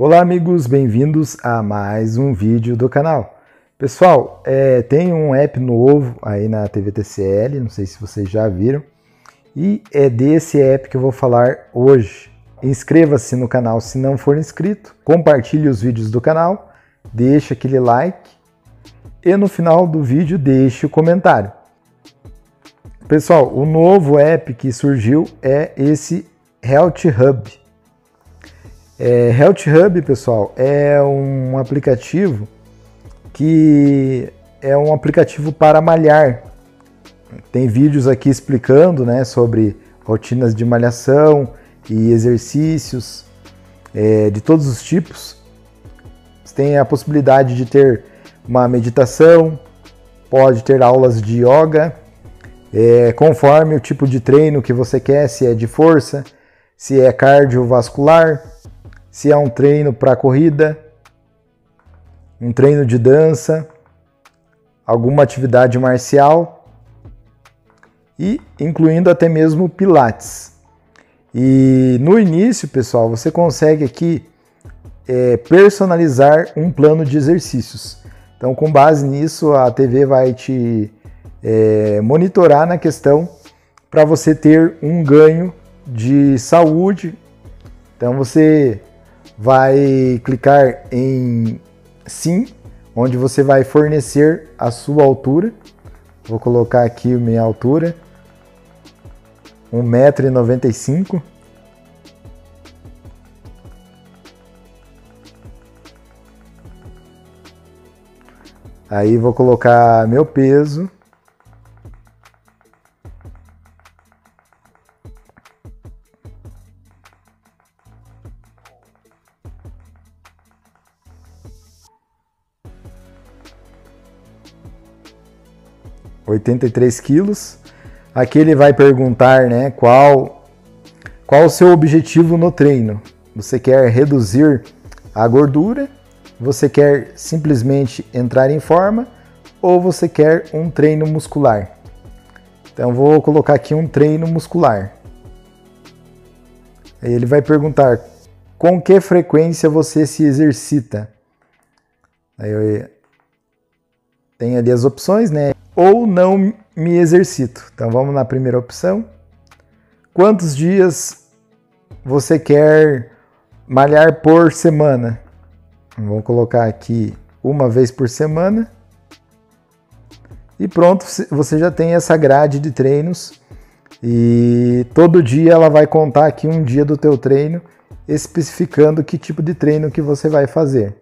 Olá amigos, bem-vindos a mais um vídeo do canal. Pessoal, é, tem um app novo aí na TVTCL, não sei se vocês já viram, e é desse app que eu vou falar hoje. Inscreva-se no canal se não for inscrito, compartilhe os vídeos do canal, deixe aquele like e no final do vídeo deixe o comentário. Pessoal, o novo app que surgiu é esse Health Hub. É, Health Hub, pessoal, é um aplicativo que é um aplicativo para malhar. Tem vídeos aqui explicando né, sobre rotinas de malhação e exercícios é, de todos os tipos. Você tem a possibilidade de ter uma meditação, pode ter aulas de yoga, é, conforme o tipo de treino que você quer, se é de força, se é cardiovascular se é um treino para corrida, um treino de dança, alguma atividade marcial e incluindo até mesmo pilates. E no início, pessoal, você consegue aqui é, personalizar um plano de exercícios. Então, com base nisso, a TV vai te é, monitorar na questão para você ter um ganho de saúde. Então, você vai clicar em sim, onde você vai fornecer a sua altura. Vou colocar aqui minha altura, 1,95m. Aí vou colocar meu peso. 83 quilos. Aqui ele vai perguntar né, qual, qual o seu objetivo no treino. Você quer reduzir a gordura? Você quer simplesmente entrar em forma? Ou você quer um treino muscular? Então vou colocar aqui um treino muscular. Aí ele vai perguntar com que frequência você se exercita. Aí eu... tem ali as opções, né? Ou não me exercito. Então vamos na primeira opção. Quantos dias você quer malhar por semana? Vamos colocar aqui uma vez por semana. E pronto, você já tem essa grade de treinos e todo dia ela vai contar aqui um dia do teu treino, especificando que tipo de treino que você vai fazer.